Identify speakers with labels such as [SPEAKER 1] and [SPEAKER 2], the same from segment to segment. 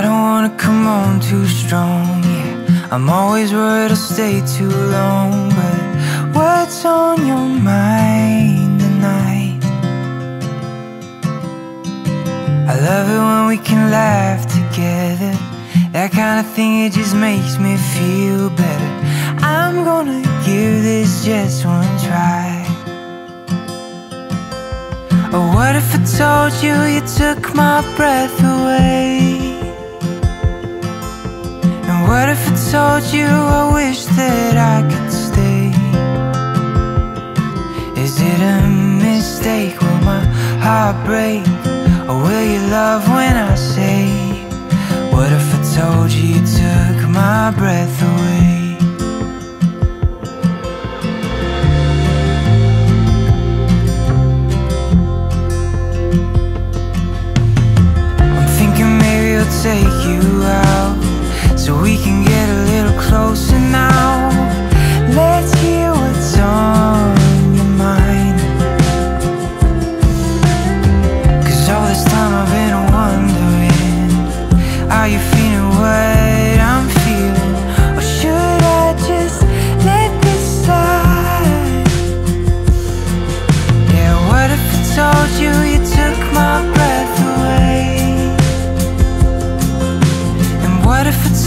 [SPEAKER 1] going too strong, yeah I'm always worried I'll stay too long But what's on your mind tonight? I love it when we can laugh together That kind of thing, it just makes me feel better I'm gonna give this just one try or what if I told you you took my breath away? Told you I wish that I could stay? Is it a mistake? Will my heart break? Or will you love when I say? What if I told you you took my breath away? I'm thinking maybe I'll take you out So we can get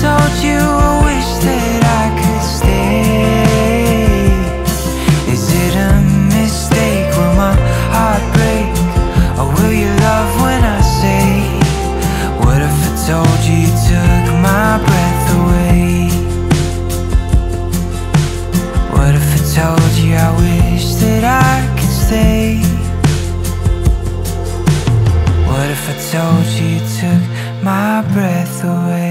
[SPEAKER 1] told you If I told you took my breath away.